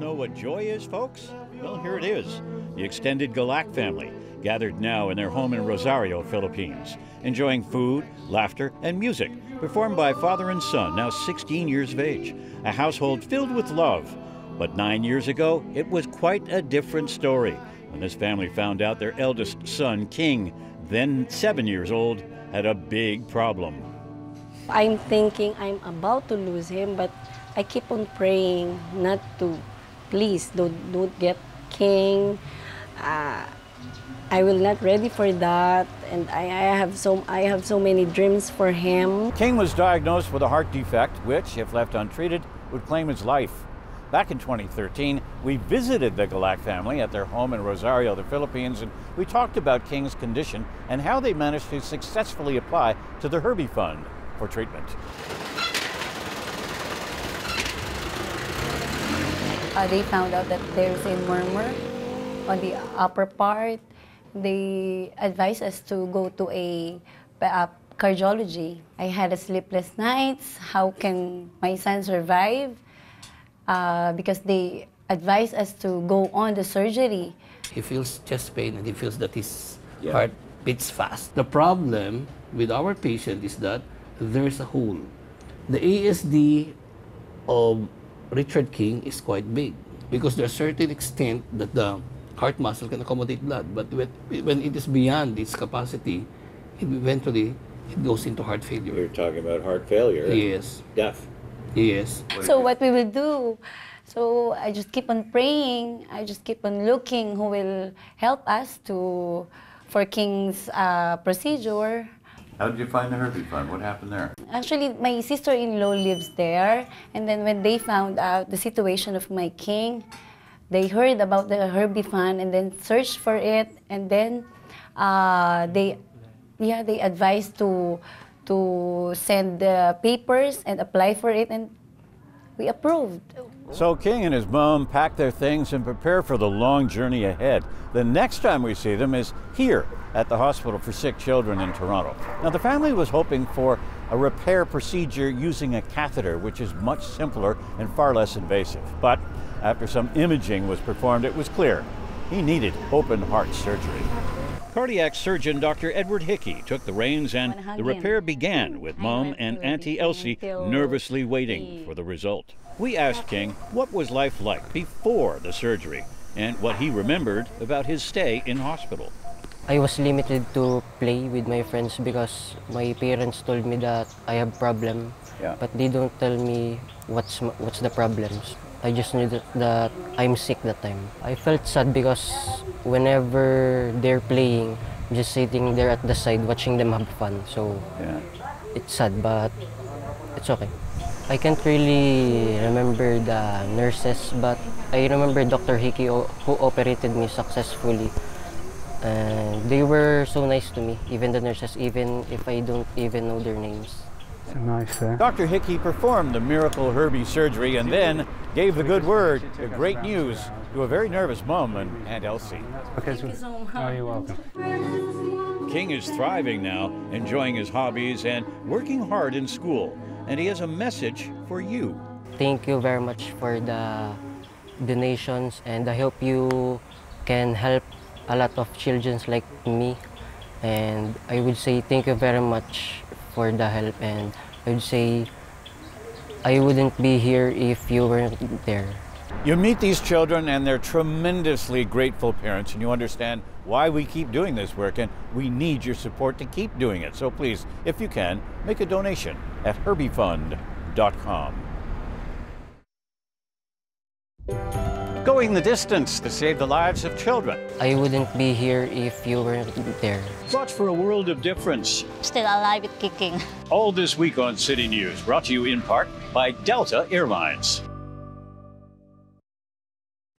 know what joy is, folks? Well, here it is. The extended Galac family, gathered now in their home in Rosario, Philippines, enjoying food, laughter, and music, performed by father and son, now 16 years of age. A household filled with love. But nine years ago, it was quite a different story when this family found out their eldest son, King, then seven years old, had a big problem. I'm thinking I'm about to lose him, but I keep on praying not to. Please don't don't get king. Uh, I will not ready for that, and I, I have so I have so many dreams for him. King was diagnosed with a heart defect, which, if left untreated, would claim his life. Back in 2013, we visited the Galac family at their home in Rosario, the Philippines, and we talked about King's condition and how they managed to successfully apply to the Herbie Fund for treatment. Uh, they found out that there's a murmur on the upper part. They advised us to go to a, a cardiology. I had a sleepless nights. How can my son survive? Uh, because they advised us to go on the surgery. He feels chest pain and he feels that his yeah. heart beats fast. The problem with our patient is that there's a hole. The ASD of Richard King is quite big because there's a certain extent that the heart muscle can accommodate blood, but when it is beyond its capacity, it eventually it goes into heart failure. We're talking about heart failure. Yes. Death. Yes. So what we will do, so I just keep on praying, I just keep on looking who will help us to, for King's uh, procedure. How did you find the Herbie Fund? What happened there? Actually, my sister-in-law lives there. And then when they found out the situation of my king, they heard about the Herbie Fund and then searched for it. And then uh, they, yeah, they advised to to send the papers and apply for it, and we approved. So King and his mom pack their things and prepare for the long journey ahead. The next time we see them is here at the Hospital for Sick Children in Toronto. Now the family was hoping for a repair procedure using a catheter, which is much simpler and far less invasive. But after some imaging was performed, it was clear he needed open heart surgery. Cardiac surgeon Dr. Edward Hickey took the reins and the repair began with Mom and Auntie Elsie nervously waiting for the result. We asked King what was life like before the surgery and what he remembered about his stay in hospital. I was limited to play with my friends because my parents told me that I have problem, yeah. but they don't tell me what's what's the problems. I just knew that, that I'm sick that time. I felt sad because whenever they're playing, I'm just sitting there at the side watching them have fun. So yeah. it's sad, but it's okay. I can't really remember the nurses, but I remember Dr. Hickey who operated me successfully. And they were so nice to me, even the nurses, even if I don't even know their names. Nice, uh... Dr. Hickey performed the miracle Herbie surgery and then gave the good word, the great news, to a very nervous mom and Aunt Elsie. Okay, Thank you so much. Oh, you're welcome. King is thriving now, enjoying his hobbies and working hard in school. And he has a message for you. Thank you very much for the donations and I hope you can help a lot of children like me. And I would say thank you very much for the help and I would say I wouldn't be here if you weren't there. You meet these children and they're tremendously grateful parents and you understand why we keep doing this work and we need your support to keep doing it. So please, if you can, make a donation at herbiefund.com. Going the distance to save the lives of children. I wouldn't be here if you weren't there. Watch for a world of difference. Still alive and kicking. All this week on City News, brought to you in part by Delta Airlines.